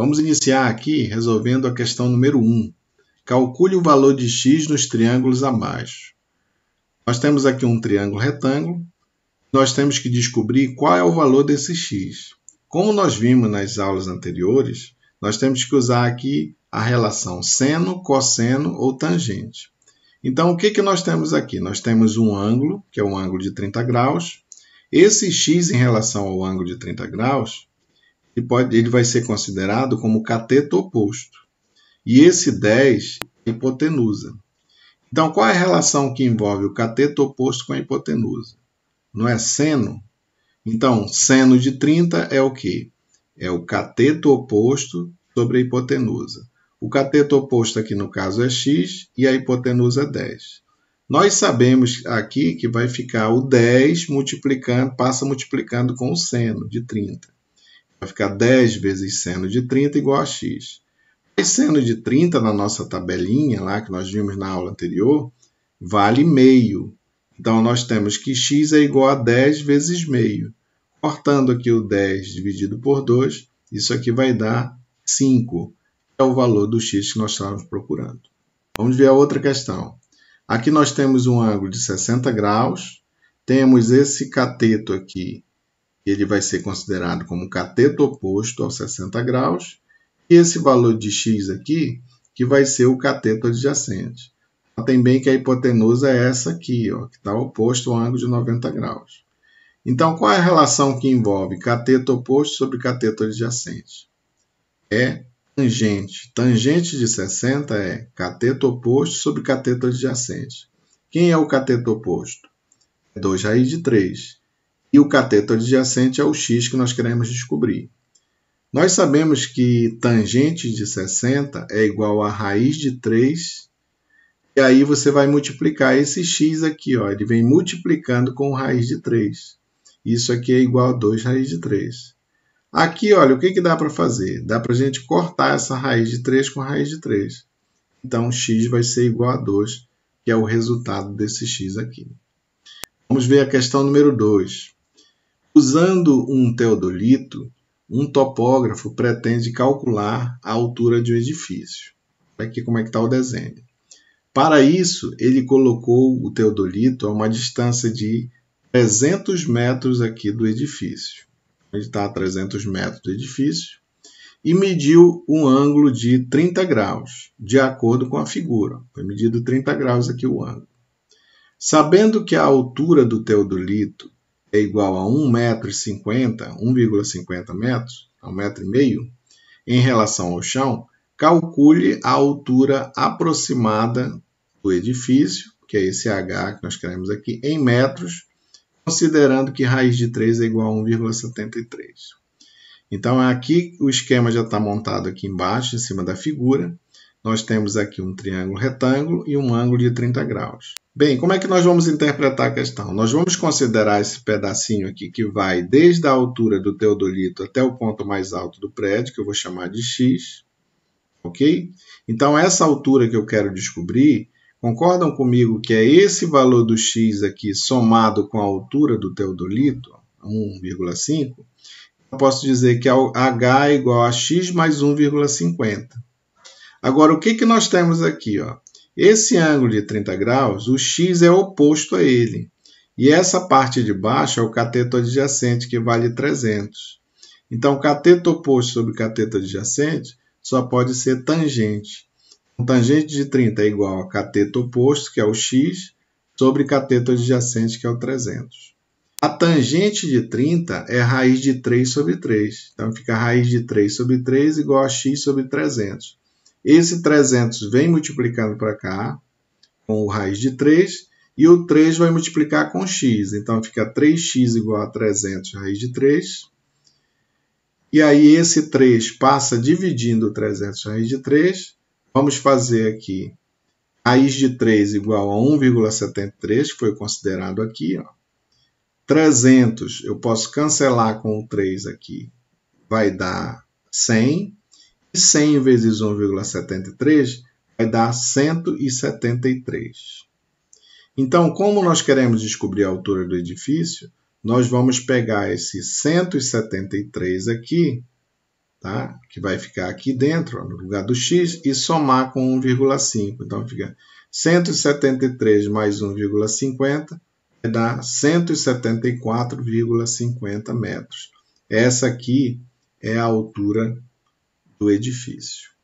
Vamos iniciar aqui resolvendo a questão número 1. Calcule o valor de x nos triângulos abaixo. Nós temos aqui um triângulo retângulo. Nós temos que descobrir qual é o valor desse x. Como nós vimos nas aulas anteriores, nós temos que usar aqui a relação seno, cosseno ou tangente. Então, o que, que nós temos aqui? Nós temos um ângulo, que é um ângulo de 30 graus. Esse x em relação ao ângulo de 30 graus, ele, pode, ele vai ser considerado como cateto oposto. E esse 10 é hipotenusa. Então, qual é a relação que envolve o cateto oposto com a hipotenusa? Não é seno? Então, seno de 30 é o quê? É o cateto oposto sobre a hipotenusa. O cateto oposto aqui no caso é x e a hipotenusa é 10. Nós sabemos aqui que vai ficar o 10 multiplicando, passa multiplicando com o seno de 30. Vai ficar 10 vezes seno de 30 igual a x. E seno de 30 na nossa tabelinha lá que nós vimos na aula anterior, vale meio. Então, nós temos que x é igual a 10 vezes meio. Cortando aqui o 10 dividido por 2, isso aqui vai dar 5, que é o valor do x que nós estávamos procurando. Vamos ver a outra questão. Aqui nós temos um ângulo de 60 graus, temos esse cateto aqui ele vai ser considerado como cateto oposto aos 60 graus, e esse valor de x aqui, que vai ser o cateto adjacente. Notem bem que a hipotenusa é essa aqui, ó, que está oposto ao ângulo de 90 graus. Então, qual é a relação que envolve cateto oposto sobre cateto adjacente? É tangente. Tangente de 60 é cateto oposto sobre cateto adjacente. Quem é o cateto oposto? É 2 raiz de 3 e o cateto adjacente é o x que nós queremos descobrir. Nós sabemos que tangente de 60 é igual a raiz de 3, e aí você vai multiplicar esse x aqui, ó, ele vem multiplicando com raiz de 3. Isso aqui é igual a 2 raiz de 3. Aqui, olha, o que, que dá para fazer? Dá para a gente cortar essa raiz de 3 com raiz de 3. Então, x vai ser igual a 2, que é o resultado desse x aqui. Vamos ver a questão número 2. Usando um teodolito, um topógrafo pretende calcular a altura de um edifício. Aqui como é que está o desenho. Para isso, ele colocou o teodolito a uma distância de 300 metros aqui do edifício. Ele está a 300 metros do edifício e mediu um ângulo de 30 graus, de acordo com a figura. Foi medido 30 graus aqui o ângulo. Sabendo que a altura do teodolito é igual a 1,50m, 1,50 metros, a 1,5m, em relação ao chão, calcule a altura aproximada do edifício, que é esse H que nós queremos aqui, em metros, considerando que raiz de 3 é igual a 1,73. Então, aqui o esquema já está montado aqui embaixo, em cima da figura. Nós temos aqui um triângulo retângulo e um ângulo de 30 graus. Bem, como é que nós vamos interpretar a questão? Nós vamos considerar esse pedacinho aqui que vai desde a altura do teodolito até o ponto mais alto do prédio, que eu vou chamar de x, ok? Então, essa altura que eu quero descobrir, concordam comigo que é esse valor do x aqui somado com a altura do teodolito, 1,5? Eu posso dizer que h é igual a x mais 1,50. Agora, o que, que nós temos aqui? Ó? Esse ângulo de 30 graus, o x é oposto a ele. E essa parte de baixo é o cateto adjacente, que vale 300. Então, cateto oposto sobre cateto adjacente só pode ser tangente. O tangente de 30 é igual a cateto oposto, que é o x, sobre cateto adjacente, que é o 300. A tangente de 30 é raiz de 3 sobre 3. Então, fica raiz de 3 sobre 3 igual a x sobre 300. Esse 300 vem multiplicando para cá, com o raiz de 3, e o 3 vai multiplicar com x. Então, fica 3x igual a 300 raiz de 3. E aí, esse 3 passa dividindo 300 raiz de 3. Vamos fazer aqui raiz de 3 igual a 1,73, que foi considerado aqui. Ó. 300 eu posso cancelar com o 3 aqui, vai dar 100. 100 vezes 1,73 vai dar 173. Então, como nós queremos descobrir a altura do edifício, nós vamos pegar esse 173 aqui tá? que vai ficar aqui dentro, no lugar do x, e somar com 1,5. Então fica 173 mais 1,50 vai dar 174,50 metros. Essa aqui é a altura edifício.